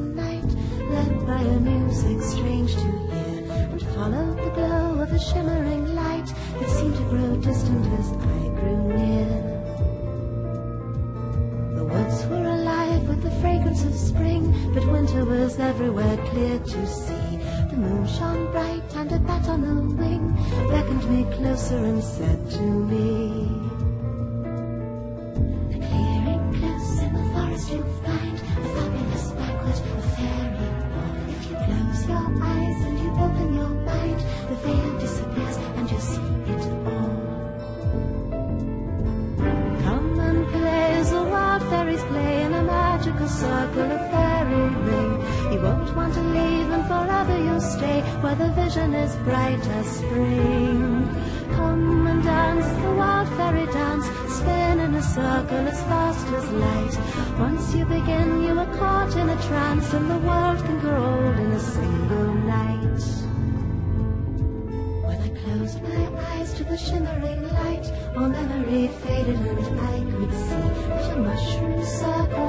night, led by a music strange to hear, which followed the glow of a shimmering light that seemed to grow distant as I grew near. The woods were alive with the fragrance of spring, but winter was everywhere clear to see. The moon shone bright and a bat on the wing beckoned me closer and said to me, The clearing close in the forest you eyes and you open your mind, the veil disappears and you see it all. Come and play as the wild fairies play in a magical circle of fairy ring. You won't want to leave and forever you'll stay where the vision is bright as spring. Come and dance the wild fairy dance, spin in a circle as fast as light. Once you begin, you are caught in a trance and the world can grow closed my eyes to the shimmering light All memory faded and I could see a mushroom circle.